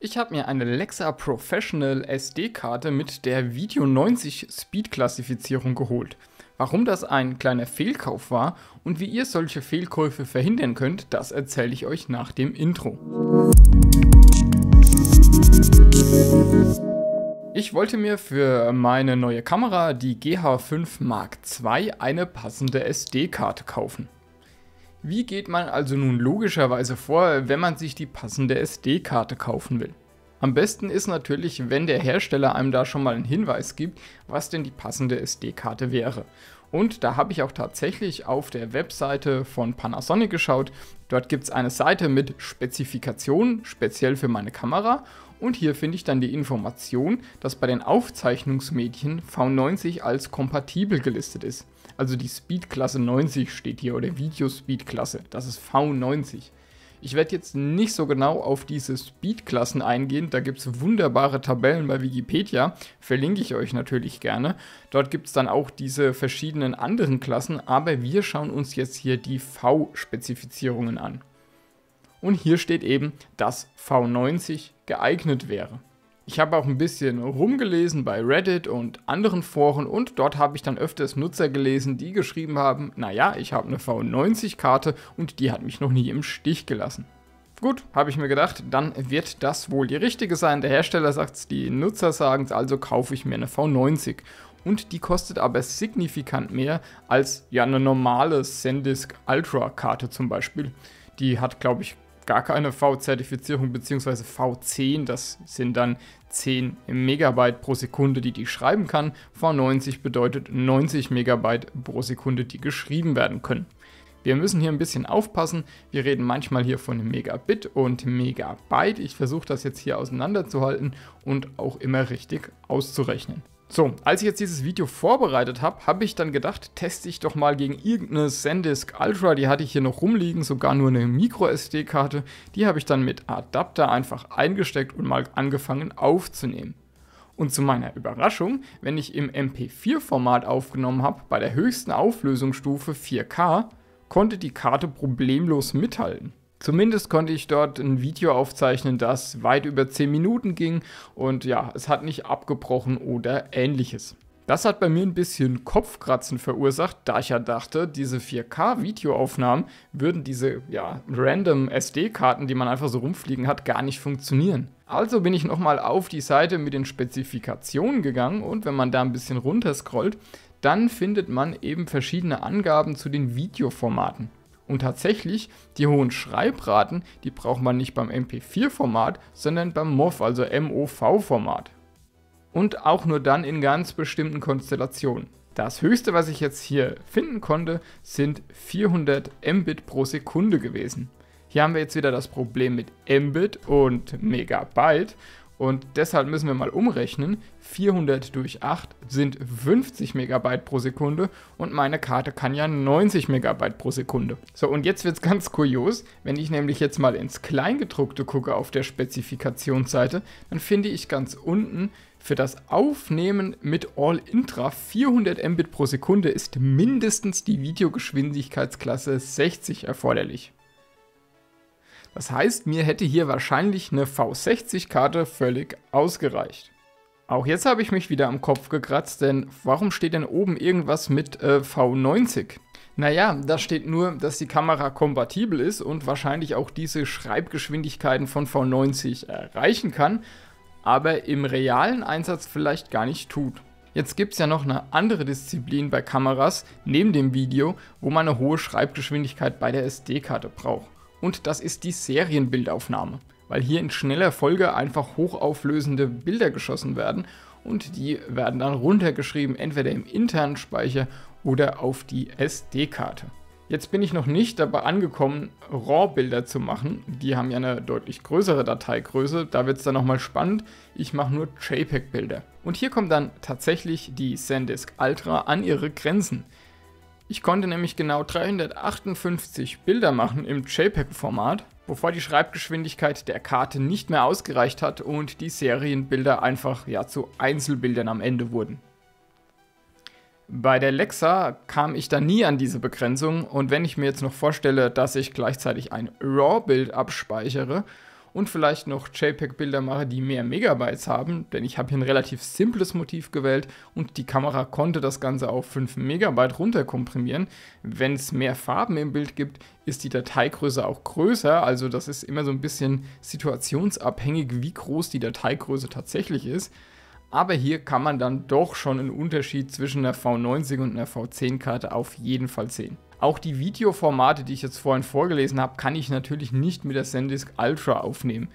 Ich habe mir eine Lexa Professional SD-Karte mit der Video 90 Speed-Klassifizierung geholt. Warum das ein kleiner Fehlkauf war und wie ihr solche Fehlkäufe verhindern könnt, das erzähle ich euch nach dem Intro. Ich wollte mir für meine neue Kamera, die GH5 Mark II, eine passende SD-Karte kaufen. Wie geht man also nun logischerweise vor, wenn man sich die passende SD-Karte kaufen will? Am besten ist natürlich, wenn der Hersteller einem da schon mal einen Hinweis gibt, was denn die passende SD-Karte wäre. Und da habe ich auch tatsächlich auf der Webseite von Panasonic geschaut. Dort gibt es eine Seite mit Spezifikationen, speziell für meine Kamera. Und hier finde ich dann die Information, dass bei den Aufzeichnungsmedien V90 als kompatibel gelistet ist. Also die Speedklasse 90 steht hier oder Videospeedklasse. Das ist V90. Ich werde jetzt nicht so genau auf diese Speedklassen eingehen, da gibt es wunderbare Tabellen bei Wikipedia, verlinke ich euch natürlich gerne. Dort gibt es dann auch diese verschiedenen anderen Klassen, aber wir schauen uns jetzt hier die V-Spezifizierungen an. Und hier steht eben, dass V90 geeignet wäre. Ich habe auch ein bisschen rumgelesen bei Reddit und anderen Foren und dort habe ich dann öfters Nutzer gelesen, die geschrieben haben, naja, ich habe eine V90-Karte und die hat mich noch nie im Stich gelassen. Gut, habe ich mir gedacht, dann wird das wohl die richtige sein. Der Hersteller sagt es, die Nutzer sagen es, also kaufe ich mir eine V90. Und die kostet aber signifikant mehr als ja eine normale SanDisk Ultra Karte zum Beispiel. Die hat, glaube ich, gar keine V-Zertifizierung bzw. V10. Das sind dann 10 Megabyte pro Sekunde, die die schreiben kann. V90 bedeutet 90 Megabyte pro Sekunde, die geschrieben werden können. Wir müssen hier ein bisschen aufpassen. Wir reden manchmal hier von Megabit und Megabyte. Ich versuche das jetzt hier auseinanderzuhalten und auch immer richtig auszurechnen. So, als ich jetzt dieses Video vorbereitet habe, habe ich dann gedacht, teste ich doch mal gegen irgendeine SanDisk Ultra, die hatte ich hier noch rumliegen, sogar nur eine Micro-SD-Karte. Die habe ich dann mit Adapter einfach eingesteckt und mal angefangen aufzunehmen. Und zu meiner Überraschung, wenn ich im MP4-Format aufgenommen habe, bei der höchsten Auflösungsstufe 4K, konnte die Karte problemlos mithalten. Zumindest konnte ich dort ein Video aufzeichnen, das weit über 10 Minuten ging und ja, es hat nicht abgebrochen oder ähnliches. Das hat bei mir ein bisschen Kopfkratzen verursacht, da ich ja dachte, diese 4K-Videoaufnahmen würden diese ja, random SD-Karten, die man einfach so rumfliegen hat, gar nicht funktionieren. Also bin ich nochmal auf die Seite mit den Spezifikationen gegangen und wenn man da ein bisschen runterscrollt, dann findet man eben verschiedene Angaben zu den Videoformaten. Und tatsächlich, die hohen Schreibraten, die braucht man nicht beim MP4-Format, sondern beim MOV, also MOV-Format. Und auch nur dann in ganz bestimmten Konstellationen. Das höchste, was ich jetzt hier finden konnte, sind 400 Mbit pro Sekunde gewesen. Hier haben wir jetzt wieder das Problem mit Mbit und Megabyte und deshalb müssen wir mal umrechnen. 400 durch 8 sind 50 Megabyte pro Sekunde und meine Karte kann ja 90 Megabyte pro Sekunde. So, und jetzt wird es ganz kurios. Wenn ich nämlich jetzt mal ins Kleingedruckte gucke auf der Spezifikationsseite, dann finde ich ganz unten für das Aufnehmen mit All-Intra 400 Mbit pro Sekunde ist mindestens die Videogeschwindigkeitsklasse 60 erforderlich. Das heißt, mir hätte hier wahrscheinlich eine V60-Karte völlig ausgereicht. Auch jetzt habe ich mich wieder am Kopf gekratzt, denn warum steht denn oben irgendwas mit äh, V90? Naja, da steht nur, dass die Kamera kompatibel ist und wahrscheinlich auch diese Schreibgeschwindigkeiten von V90 erreichen kann, aber im realen Einsatz vielleicht gar nicht tut. Jetzt gibt es ja noch eine andere Disziplin bei Kameras neben dem Video, wo man eine hohe Schreibgeschwindigkeit bei der SD-Karte braucht und das ist die Serienbildaufnahme, weil hier in schneller Folge einfach hochauflösende Bilder geschossen werden und die werden dann runtergeschrieben, entweder im internen Speicher oder auf die SD-Karte. Jetzt bin ich noch nicht dabei angekommen, RAW-Bilder zu machen. Die haben ja eine deutlich größere Dateigröße. Da wird es dann nochmal spannend. Ich mache nur JPEG-Bilder. Und hier kommt dann tatsächlich die SanDisk Ultra an ihre Grenzen. Ich konnte nämlich genau 358 Bilder machen im JPEG-Format, bevor die Schreibgeschwindigkeit der Karte nicht mehr ausgereicht hat und die Serienbilder einfach ja, zu Einzelbildern am Ende wurden. Bei der Lexa kam ich da nie an diese Begrenzung und wenn ich mir jetzt noch vorstelle, dass ich gleichzeitig ein RAW-Bild abspeichere und vielleicht noch JPEG-Bilder mache, die mehr Megabytes haben, denn ich habe hier ein relativ simples Motiv gewählt und die Kamera konnte das Ganze auf 5 Megabyte runterkomprimieren. Wenn es mehr Farben im Bild gibt, ist die Dateigröße auch größer, also das ist immer so ein bisschen situationsabhängig, wie groß die Dateigröße tatsächlich ist. Aber hier kann man dann doch schon einen Unterschied zwischen einer V90 und einer V10-Karte auf jeden Fall sehen. Auch die Videoformate, die ich jetzt vorhin vorgelesen habe, kann ich natürlich nicht mit der SanDisk Ultra aufnehmen.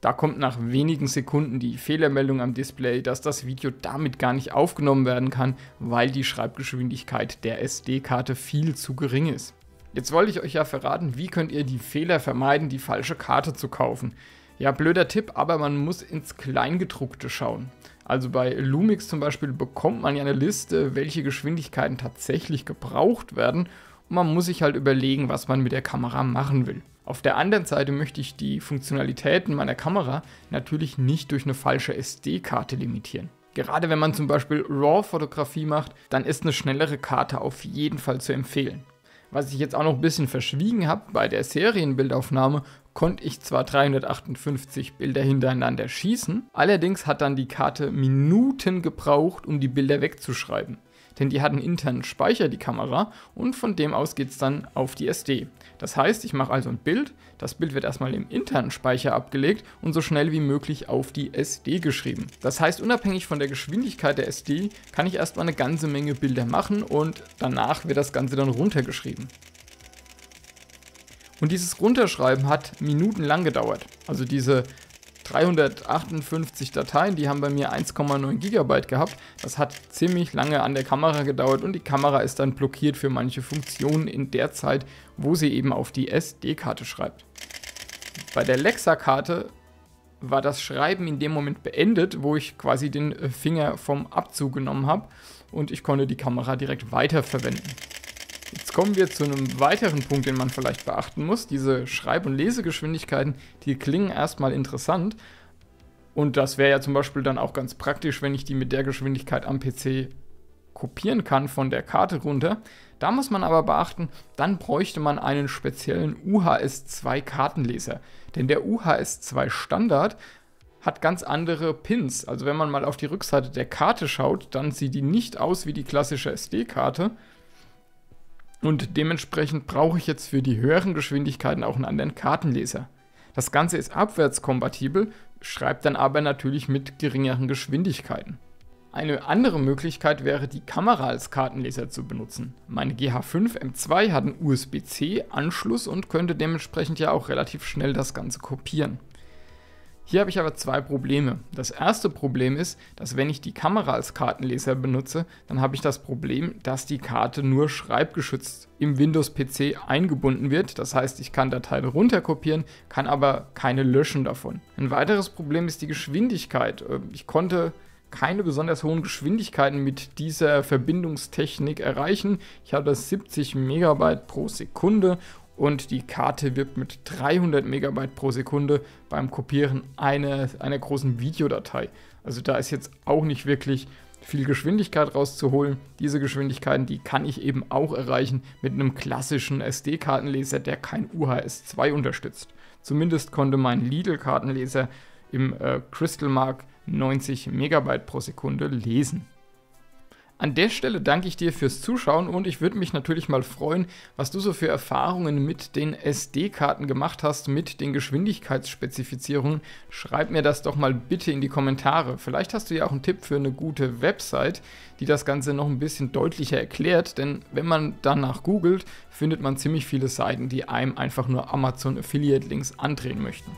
Da kommt nach wenigen Sekunden die Fehlermeldung am Display, dass das Video damit gar nicht aufgenommen werden kann, weil die Schreibgeschwindigkeit der SD-Karte viel zu gering ist. Jetzt wollte ich euch ja verraten, wie könnt ihr die Fehler vermeiden, die falsche Karte zu kaufen. Ja, blöder Tipp, aber man muss ins Kleingedruckte schauen. Also bei Lumix zum Beispiel bekommt man ja eine Liste, welche Geschwindigkeiten tatsächlich gebraucht werden und man muss sich halt überlegen, was man mit der Kamera machen will. Auf der anderen Seite möchte ich die Funktionalitäten meiner Kamera natürlich nicht durch eine falsche SD-Karte limitieren. Gerade wenn man zum Beispiel RAW-Fotografie macht, dann ist eine schnellere Karte auf jeden Fall zu empfehlen. Was ich jetzt auch noch ein bisschen verschwiegen habe, bei der Serienbildaufnahme konnte ich zwar 358 Bilder hintereinander schießen, allerdings hat dann die Karte Minuten gebraucht, um die Bilder wegzuschreiben denn die hat einen internen Speicher, die Kamera, und von dem aus geht es dann auf die SD. Das heißt, ich mache also ein Bild, das Bild wird erstmal im internen Speicher abgelegt und so schnell wie möglich auf die SD geschrieben. Das heißt, unabhängig von der Geschwindigkeit der SD kann ich erstmal eine ganze Menge Bilder machen und danach wird das Ganze dann runtergeschrieben. Und dieses Runterschreiben hat minutenlang gedauert. Also diese 358 Dateien, die haben bei mir 1,9 GB gehabt. Das hat ziemlich lange an der Kamera gedauert und die Kamera ist dann blockiert für manche Funktionen in der Zeit, wo sie eben auf die SD-Karte schreibt. Bei der Lexa-Karte war das Schreiben in dem Moment beendet, wo ich quasi den Finger vom Abzug genommen habe und ich konnte die Kamera direkt weiterverwenden. Jetzt kommen wir zu einem weiteren Punkt, den man vielleicht beachten muss. Diese Schreib- und Lesegeschwindigkeiten, die klingen erstmal interessant. Und das wäre ja zum Beispiel dann auch ganz praktisch, wenn ich die mit der Geschwindigkeit am PC kopieren kann von der Karte runter. Da muss man aber beachten, dann bräuchte man einen speziellen UHS-2 Kartenleser. Denn der UHS-2 Standard hat ganz andere Pins. Also wenn man mal auf die Rückseite der Karte schaut, dann sieht die nicht aus wie die klassische SD-Karte, und dementsprechend brauche ich jetzt für die höheren Geschwindigkeiten auch einen anderen Kartenleser. Das Ganze ist abwärtskompatibel, schreibt dann aber natürlich mit geringeren Geschwindigkeiten. Eine andere Möglichkeit wäre, die Kamera als Kartenleser zu benutzen. Meine GH5 M2 hat einen USB-C-Anschluss und könnte dementsprechend ja auch relativ schnell das Ganze kopieren. Hier habe ich aber zwei Probleme. Das erste Problem ist, dass wenn ich die Kamera als Kartenleser benutze, dann habe ich das Problem, dass die Karte nur schreibgeschützt im Windows-PC eingebunden wird. Das heißt, ich kann Dateien runterkopieren, kann aber keine löschen davon. Ein weiteres Problem ist die Geschwindigkeit. Äh, ich konnte keine besonders hohen Geschwindigkeiten mit dieser Verbindungstechnik erreichen. Ich hatte 70 Megabyte pro Sekunde und die Karte wird mit 300 Megabyte pro Sekunde beim Kopieren einer, einer großen Videodatei. Also da ist jetzt auch nicht wirklich viel Geschwindigkeit rauszuholen. Diese Geschwindigkeiten, die kann ich eben auch erreichen mit einem klassischen SD-Kartenleser, der kein UHS 2 unterstützt. Zumindest konnte mein Lidl-Kartenleser im äh, Crystal Mark 90 Megabyte pro Sekunde lesen. An der Stelle danke ich dir fürs Zuschauen und ich würde mich natürlich mal freuen, was du so für Erfahrungen mit den SD-Karten gemacht hast, mit den Geschwindigkeitsspezifizierungen. Schreib mir das doch mal bitte in die Kommentare. Vielleicht hast du ja auch einen Tipp für eine gute Website, die das Ganze noch ein bisschen deutlicher erklärt, denn wenn man danach googelt, findet man ziemlich viele Seiten, die einem einfach nur Amazon Affiliate Links andrehen möchten.